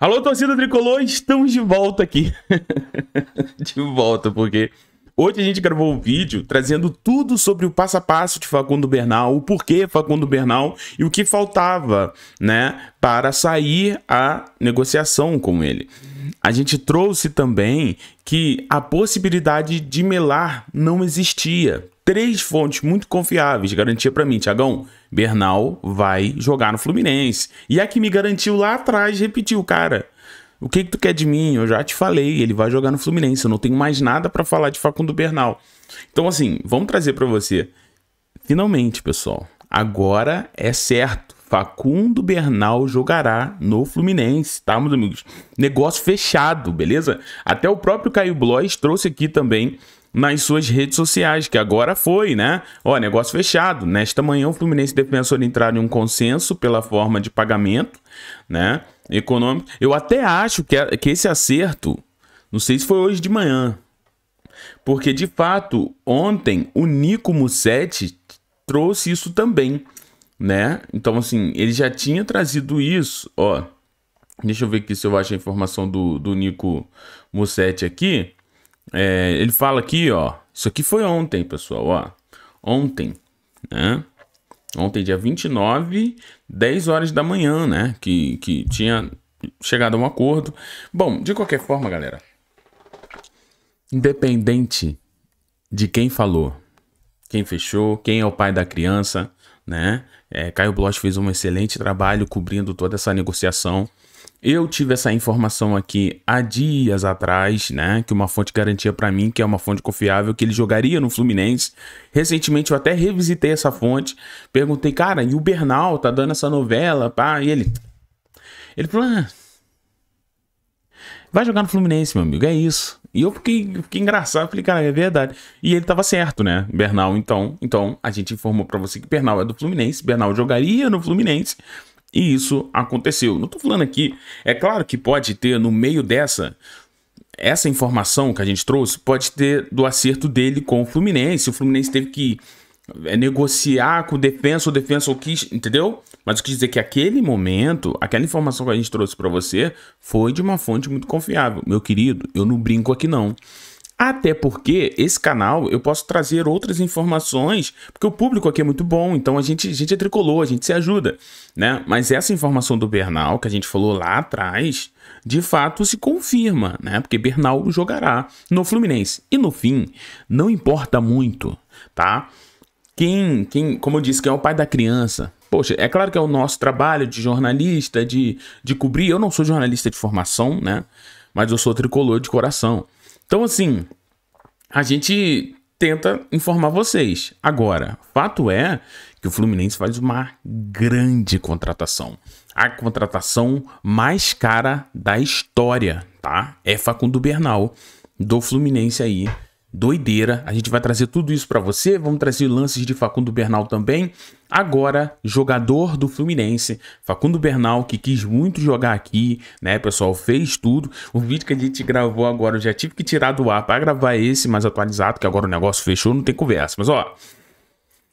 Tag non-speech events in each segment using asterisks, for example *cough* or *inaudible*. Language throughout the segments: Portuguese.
Alô, torcida tricolor, estamos de volta aqui. *laughs* de volta, porque hoje a gente gravou um vídeo trazendo tudo sobre o passo a passo de Facundo Bernal, o porquê Facundo Bernal e o que faltava, né, para sair a negociação com ele. A gente trouxe também que a possibilidade de melar não existia. Três fontes muito confiáveis garantia para mim, Tiagão, Bernal vai jogar no Fluminense. E a que me garantiu lá atrás repetiu, cara. O que, que tu quer de mim? Eu já te falei, ele vai jogar no Fluminense. Eu não tenho mais nada para falar de Facundo Bernal. Então, assim, vamos trazer para você. Finalmente, pessoal, agora é certo. Facundo Bernal jogará no Fluminense, tá, meus amigos? Negócio fechado, beleza? Até o próprio Caio Blois trouxe aqui também nas suas redes sociais, que agora foi, né? Ó, negócio fechado. Nesta manhã, o Fluminense Defensor entrar em um consenso pela forma de pagamento, né? Econômico. Eu até acho que, que esse acerto, não sei se foi hoje de manhã, porque de fato, ontem o Nico Mussetti trouxe isso também, né? Então, assim, ele já tinha trazido isso, ó. Deixa eu ver aqui se eu acho a informação do, do Nico Mussetti aqui. É, ele fala aqui, ó. Isso aqui foi ontem, pessoal, ó. Ontem, né? Ontem, dia 29, 10 horas da manhã, né? Que, que tinha chegado a um acordo. Bom, de qualquer forma, galera. Independente de quem falou, quem fechou, quem é o pai da criança, né? É, Caio Bloch fez um excelente trabalho cobrindo toda essa negociação. Eu tive essa informação aqui há dias atrás, né? Que uma fonte garantia para mim, que é uma fonte confiável, que ele jogaria no Fluminense. Recentemente eu até revisitei essa fonte, perguntei, cara, e o Bernal tá dando essa novela, pá? E ele. Ele falou, ah, vai jogar no Fluminense, meu amigo, é isso. E eu fiquei, fiquei engraçado, falei, cara, é verdade. E ele tava certo, né? Bernal, então. Então, a gente informou para você que Bernal é do Fluminense, Bernal jogaria no Fluminense. E isso aconteceu. Não estou falando aqui. É claro que pode ter no meio dessa. Essa informação que a gente trouxe pode ter do acerto dele com o Fluminense. O Fluminense teve que é, negociar com o defensa, o defensa quis, entendeu? Mas eu quis dizer que aquele momento, aquela informação que a gente trouxe para você foi de uma fonte muito confiável. Meu querido, eu não brinco aqui não. Até porque esse canal eu posso trazer outras informações, porque o público aqui é muito bom, então a gente, a gente é tricolor, a gente se ajuda, né? Mas essa informação do Bernal, que a gente falou lá atrás, de fato se confirma, né? Porque Bernal jogará no Fluminense. E no fim, não importa muito, tá? Quem, quem, como eu disse, quem é o pai da criança, Poxa, é claro que é o nosso trabalho de jornalista, de, de cobrir. Eu não sou jornalista de formação, né? Mas eu sou tricolor de coração. Então, assim, a gente tenta informar vocês. Agora, fato é que o Fluminense faz uma grande contratação. A contratação mais cara da história, tá? É Facundo Bernal, do Fluminense aí doideira. A gente vai trazer tudo isso para você. Vamos trazer lances de Facundo Bernal também. Agora, jogador do Fluminense, Facundo Bernal, que quis muito jogar aqui, né, pessoal? Fez tudo. O vídeo que a gente gravou agora, eu já tive que tirar do ar para gravar esse mais atualizado, que agora o negócio fechou, não tem conversa. Mas ó,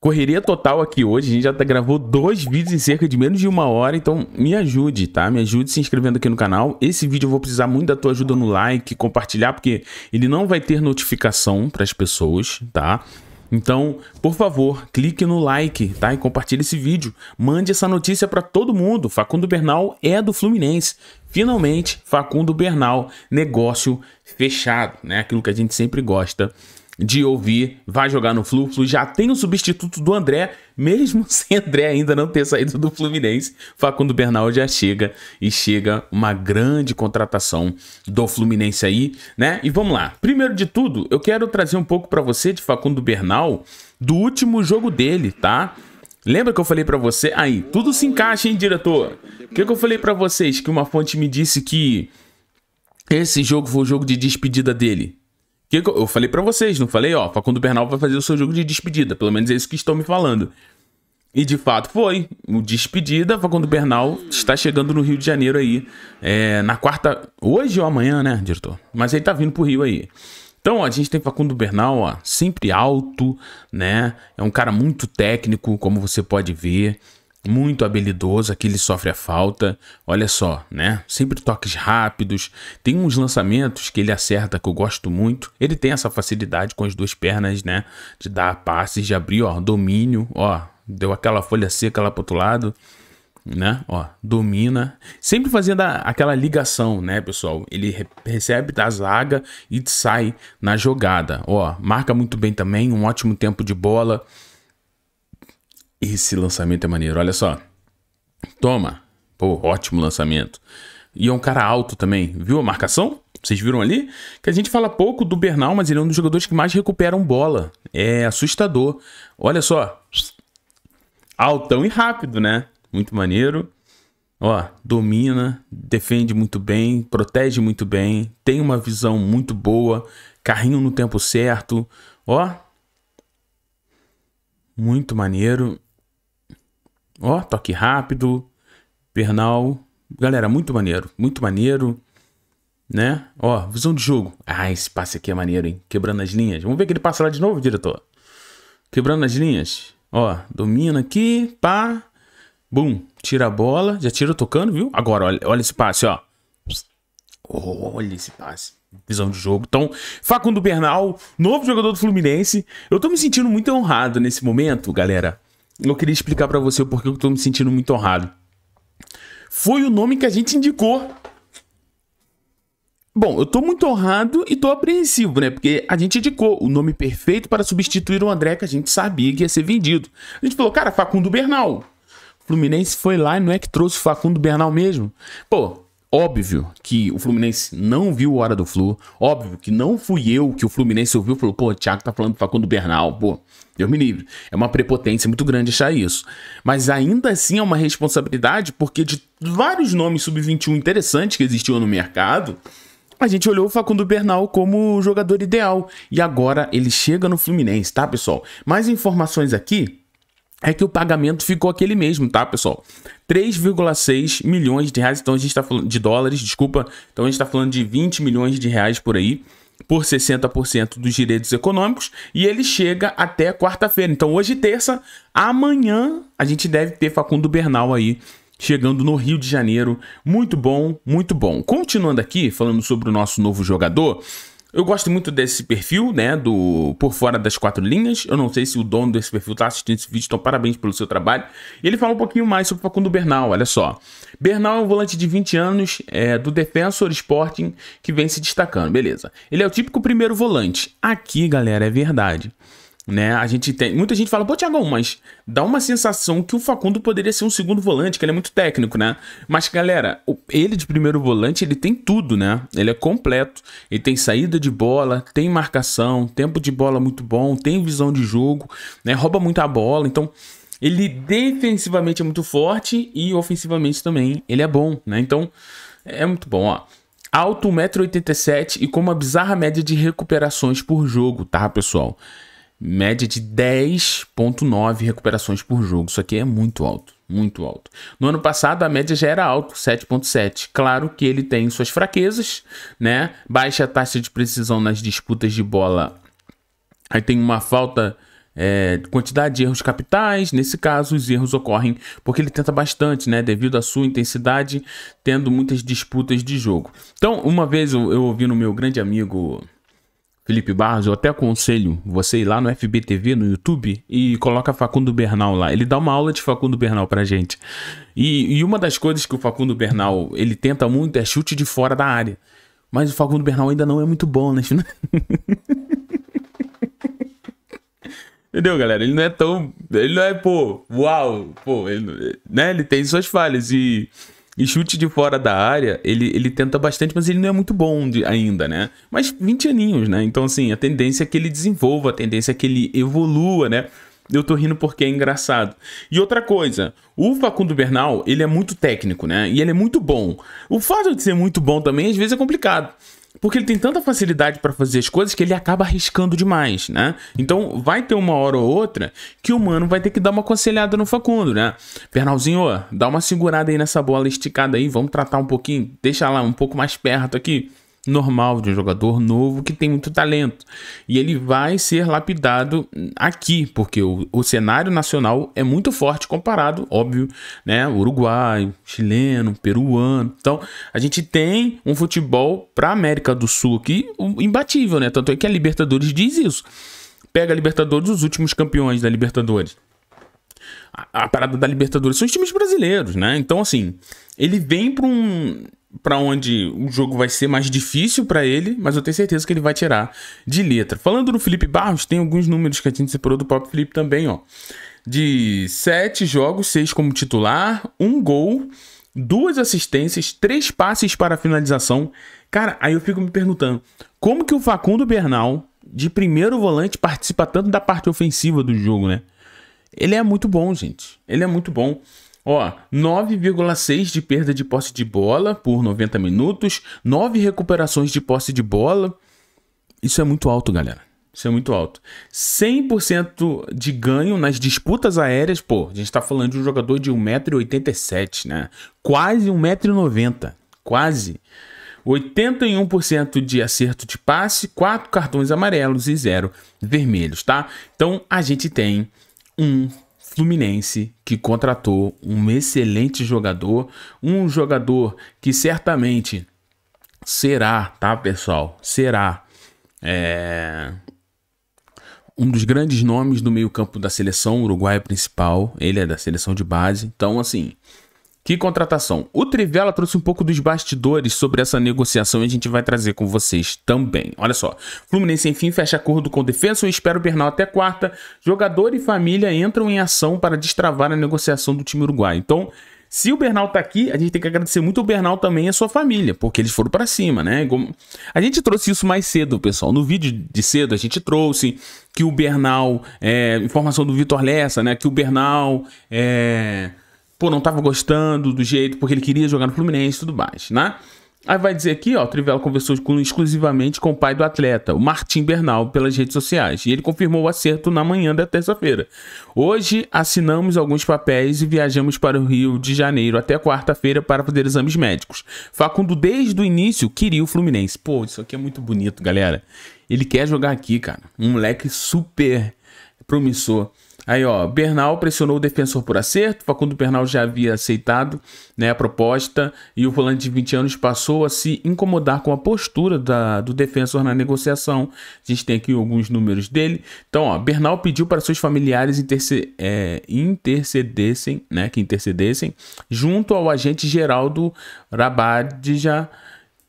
Correria total aqui hoje, a gente já tá, gravou dois vídeos em cerca de menos de uma hora, então me ajude, tá? Me ajude se inscrevendo aqui no canal. Esse vídeo eu vou precisar muito da tua ajuda no like, compartilhar, porque ele não vai ter notificação para as pessoas, tá? Então, por favor, clique no like, tá? E compartilhe esse vídeo. Mande essa notícia para todo mundo. Facundo Bernal é do Fluminense. Finalmente, Facundo Bernal, negócio fechado, né? Aquilo que a gente sempre gosta de ouvir, vai jogar no Flu, Flu já tem o substituto do André, mesmo *laughs* sem André ainda não ter saído do Fluminense, Facundo Bernal já chega e chega uma grande contratação do Fluminense aí, né? E vamos lá. Primeiro de tudo, eu quero trazer um pouco para você de Facundo Bernal do último jogo dele, tá? Lembra que eu falei para você? Aí, tudo se encaixa, hein, diretor? O que, que eu falei para vocês? Que uma fonte me disse que esse jogo foi o jogo de despedida dele. Que eu falei para vocês, não falei? Ó, Facundo Bernal vai fazer o seu jogo de despedida. Pelo menos é isso que estão me falando. E de fato foi. O despedida, Facundo Bernal está chegando no Rio de Janeiro aí. É, na quarta. Hoje ou amanhã, né, diretor? Mas ele tá vindo pro Rio aí. Então, ó, a gente tem Facundo Bernal, ó, sempre alto, né? É um cara muito técnico, como você pode ver. Muito habilidoso, aqui ele sofre a falta. Olha só, né? Sempre toques rápidos. Tem uns lançamentos que ele acerta que eu gosto muito. Ele tem essa facilidade com as duas pernas, né? De dar passes, de abrir, ó, domínio, ó. Deu aquela folha seca lá pro outro lado, né? Ó, domina. Sempre fazendo a, aquela ligação, né, pessoal? Ele re recebe da zaga e sai na jogada. Ó, marca muito bem também, um ótimo tempo de bola. Esse lançamento é maneiro, olha só. Toma. Pô, ótimo lançamento. E é um cara alto também. Viu a marcação? Vocês viram ali? Que a gente fala pouco do Bernal, mas ele é um dos jogadores que mais recuperam bola. É assustador. Olha só. Altão e rápido, né? Muito maneiro. Ó, domina, defende muito bem, protege muito bem, tem uma visão muito boa, carrinho no tempo certo. Ó, muito maneiro. Ó, toque rápido. Bernal. Galera, muito maneiro. Muito maneiro. Né? Ó, visão de jogo. Ah, esse passe aqui é maneiro, hein? Quebrando as linhas. Vamos ver que ele passa lá de novo, diretor. Quebrando as linhas. Ó, domina aqui. Pá. Bum. Tira a bola. Já tira tocando, viu? Agora, olha, olha esse passe, ó. Olha esse passe. Visão de jogo. Então, Facundo Bernal, novo jogador do Fluminense. Eu tô me sentindo muito honrado nesse momento, galera eu queria explicar para você o porquê eu tô me sentindo muito honrado. Foi o nome que a gente indicou. Bom, eu tô muito honrado e tô apreensivo, né? Porque a gente indicou o nome perfeito para substituir o André que a gente sabia que ia ser vendido. A gente falou, cara, Facundo Bernal. Fluminense foi lá e não é que trouxe o Facundo Bernal mesmo. Pô, Óbvio que o Fluminense não viu Hora do Flu. Óbvio que não fui eu que o Fluminense ouviu e falou: pô, o Thiago tá falando do Facundo Bernal. Pô, Deus me livre. É uma prepotência muito grande achar isso. Mas ainda assim é uma responsabilidade, porque de vários nomes sub-21 interessantes que existiam no mercado, a gente olhou o Facundo Bernal como o jogador ideal. E agora ele chega no Fluminense, tá, pessoal? Mais informações aqui é que o pagamento ficou aquele mesmo, tá, pessoal? 3,6 milhões de reais, então a gente está falando de dólares, desculpa, então a gente está falando de 20 milhões de reais por aí, por 60% dos direitos econômicos, e ele chega até quarta-feira. Então hoje, terça, amanhã, a gente deve ter Facundo Bernal aí chegando no Rio de Janeiro. Muito bom, muito bom. Continuando aqui, falando sobre o nosso novo jogador, eu gosto muito desse perfil, né? Do Por Fora das Quatro Linhas. Eu não sei se o dono desse perfil tá assistindo esse vídeo, então parabéns pelo seu trabalho. E ele fala um pouquinho mais sobre o Facundo Bernal, olha só. Bernal é um volante de 20 anos, é, do Defensor Sporting, que vem se destacando, beleza. Ele é o típico primeiro volante. Aqui, galera, é verdade né? A gente tem. Muita gente fala, pô, Thiagão, mas dá uma sensação que o Facundo poderia ser um segundo volante, que ele é muito técnico, né? Mas, galera, ele de primeiro volante, ele tem tudo, né? Ele é completo. Ele tem saída de bola, tem marcação, tempo de bola muito bom, tem visão de jogo, né? Rouba muita bola. Então, ele defensivamente é muito forte e ofensivamente também ele é bom, né? Então, é muito bom, ó. Alto 1,87m e com uma bizarra média de recuperações por jogo, tá, pessoal? Média de 10.9 recuperações por jogo. Isso aqui é muito alto, muito alto. No ano passado a média já era alta, 7.7. Claro que ele tem suas fraquezas, né? Baixa taxa de precisão nas disputas de bola. Aí tem uma falta é, quantidade de erros capitais. Nesse caso, os erros ocorrem porque ele tenta bastante, né? Devido à sua intensidade, tendo muitas disputas de jogo. Então, uma vez eu, eu ouvi no meu grande amigo Felipe Barros, eu até aconselho você ir lá no FBTV, no YouTube, e coloca Facundo Bernal lá. Ele dá uma aula de Facundo Bernal pra gente. E, e uma das coisas que o Facundo Bernal, ele tenta muito é chute de fora da área. Mas o Facundo Bernal ainda não é muito bom, né? *laughs* Entendeu, galera? Ele não é tão. Ele não é, pô, uau, pô, ele, né? Ele tem suas falhas e. E chute de fora da área, ele, ele tenta bastante, mas ele não é muito bom de, ainda, né? Mas 20 aninhos, né? Então, assim, a tendência é que ele desenvolva, a tendência é que ele evolua, né? Eu tô rindo porque é engraçado. E outra coisa, o Facundo Bernal, ele é muito técnico, né? E ele é muito bom. O fato de ser muito bom também, às vezes, é complicado. Porque ele tem tanta facilidade para fazer as coisas que ele acaba arriscando demais, né? Então vai ter uma hora ou outra que o mano vai ter que dar uma aconselhada no Facundo, né? Pernalzinho, dá uma segurada aí nessa bola esticada aí, vamos tratar um pouquinho, deixa lá um pouco mais perto aqui. Normal, de um jogador novo que tem muito talento. E ele vai ser lapidado aqui, porque o, o cenário nacional é muito forte comparado, óbvio, né? Uruguai, chileno, peruano. Então, a gente tem um futebol para América do Sul aqui imbatível, né? Tanto é que a Libertadores diz isso. Pega a Libertadores, os últimos campeões da Libertadores. A, a parada da Libertadores são os times brasileiros, né? Então, assim, ele vem para um para onde o jogo vai ser mais difícil para ele, mas eu tenho certeza que ele vai tirar de letra. Falando do Felipe Barros, tem alguns números que a gente separou do próprio Felipe também, ó. De sete jogos, seis como titular, um gol, duas assistências, três passes para finalização. Cara, aí eu fico me perguntando, como que o Facundo Bernal, de primeiro volante, participa tanto da parte ofensiva do jogo, né? Ele é muito bom, gente. Ele é muito bom. Ó, 9,6 de perda de posse de bola por 90 minutos, 9 recuperações de posse de bola. Isso é muito alto, galera. Isso é muito alto. 100% de ganho nas disputas aéreas. Pô, a gente tá falando de um jogador de 1,87m, né? Quase 1,90m. Quase. 81% de acerto de passe, 4 cartões amarelos e 0 vermelhos, tá? Então a gente tem um Fluminense que contratou um excelente jogador, um jogador que certamente será, tá, pessoal? Será é, um dos grandes nomes do meio-campo da seleção uruguaia principal. Ele é da seleção de base. Então, assim, que contratação. O Trivela trouxe um pouco dos bastidores sobre essa negociação e a gente vai trazer com vocês também. Olha só. Fluminense, enfim, fecha acordo com o defesa e espera o Bernal até quarta. Jogador e família entram em ação para destravar a negociação do time uruguaio. Então, se o Bernal tá aqui, a gente tem que agradecer muito o Bernal também e a sua família, porque eles foram para cima, né? A gente trouxe isso mais cedo, pessoal. No vídeo de cedo a gente trouxe que o Bernal, é, informação do Vitor Lessa, né? Que o Bernal é pô, não tava gostando do jeito, porque ele queria jogar no Fluminense e tudo mais, né? Aí vai dizer aqui, ó, Trivela conversou com, exclusivamente com o pai do atleta, o Martim Bernal, pelas redes sociais, e ele confirmou o acerto na manhã da terça-feira. Hoje assinamos alguns papéis e viajamos para o Rio de Janeiro até quarta-feira para fazer exames médicos. Facundo, desde o início, queria o Fluminense. Pô, isso aqui é muito bonito, galera. Ele quer jogar aqui, cara. Um moleque super promissor. Aí, ó, Bernal pressionou o defensor por acerto. Facundo Bernal já havia aceitado né, a proposta e o volante de 20 anos passou a se incomodar com a postura da, do defensor na negociação. A gente tem aqui alguns números dele. Então, ó, Bernal pediu para seus familiares interce, é, intercedessem, né, que intercedessem, junto ao agente Geraldo Rabadja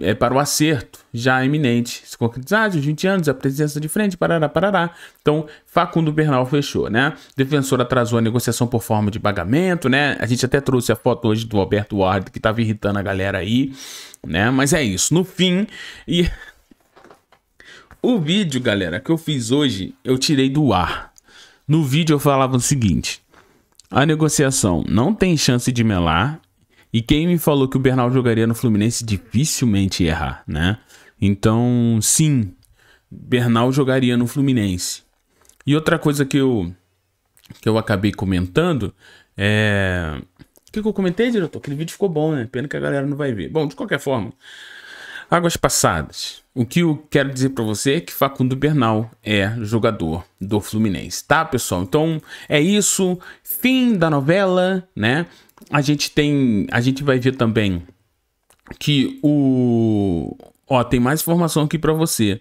é, para o acerto já iminente. Se concretizar de 20 anos, a presença de frente, parará, parará. Então, Facundo Bernal fechou, né? Defensor atrasou a negociação por forma de pagamento, né? A gente até trouxe a foto hoje do Alberto Ward, que estava irritando a galera aí, né? Mas é isso. No fim, e... O vídeo, galera, que eu fiz hoje, eu tirei do ar. No vídeo eu falava o seguinte: a negociação não tem chance de melar e quem me falou que o Bernal jogaria no Fluminense dificilmente errar, né? Então, sim, Bernal jogaria no Fluminense. E outra coisa que eu que eu acabei comentando é o que, que eu comentei, diretor? Aquele vídeo ficou bom, né? Pena que a galera não vai ver. Bom, de qualquer forma, águas passadas. O que eu quero dizer para você é que Facundo Bernal é jogador do Fluminense, tá, pessoal? Então é isso. Fim da novela, né? A gente tem. A gente vai ver também que o. Ó, tem mais informação aqui para você.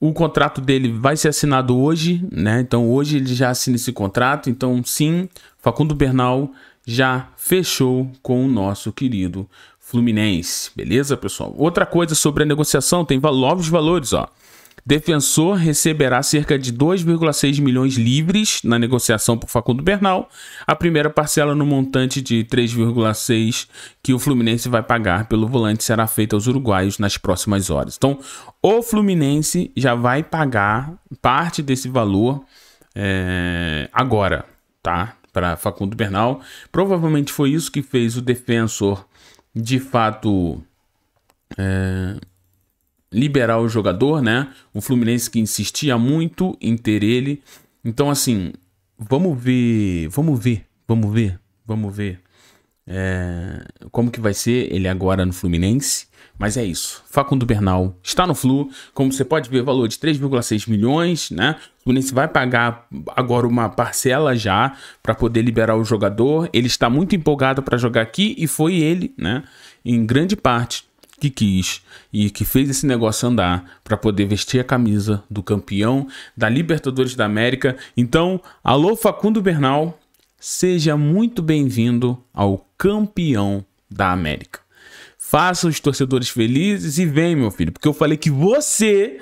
O contrato dele vai ser assinado hoje, né? Então hoje ele já assina esse contrato. Então, sim, Facundo Bernal já fechou com o nosso querido Fluminense. Beleza, pessoal? Outra coisa sobre a negociação, tem novos valores, ó. Defensor receberá cerca de 2,6 milhões livres na negociação por Facundo Bernal. A primeira parcela no montante de 3,6 que o Fluminense vai pagar pelo volante será feita aos uruguaios nas próximas horas. Então, o Fluminense já vai pagar parte desse valor é, agora, tá? Para Facundo Bernal. Provavelmente foi isso que fez o defensor de fato. É, liberar o jogador, né? O Fluminense que insistia muito em ter ele. Então, assim, vamos ver, vamos ver, vamos ver, vamos ver é, como que vai ser ele agora no Fluminense. Mas é isso. Facundo Bernal está no Flu. Como você pode ver, valor de 3,6 milhões, né? O Fluminense vai pagar agora uma parcela já para poder liberar o jogador. Ele está muito empolgado para jogar aqui e foi ele, né? Em grande parte que quis e que fez esse negócio andar para poder vestir a camisa do campeão da Libertadores da América. Então, alô Facundo Bernal, seja muito bem-vindo ao campeão da América. Faça os torcedores felizes e vem, meu filho, porque eu falei que você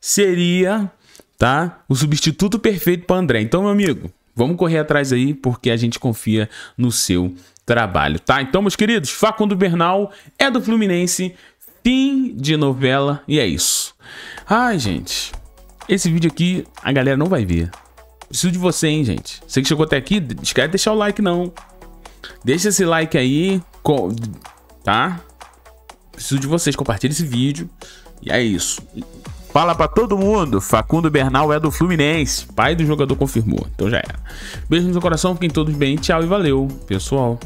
seria, tá, o substituto perfeito para André. Então, meu amigo, vamos correr atrás aí, porque a gente confia no seu trabalho, tá? Então, meus queridos, Facundo Bernal é do Fluminense, fim de novela e é isso. Ai, gente, esse vídeo aqui a galera não vai ver. Preciso de você, hein, gente. Você que chegou até aqui, esquece de deixar o like, não. Deixa esse like aí, tá? Preciso de vocês, compartilhe esse vídeo. E é isso. Fala para todo mundo, Facundo Bernal é do Fluminense. Pai do jogador confirmou. Então já era. Beijo no seu coração, fiquem todos bem. Tchau e valeu, pessoal.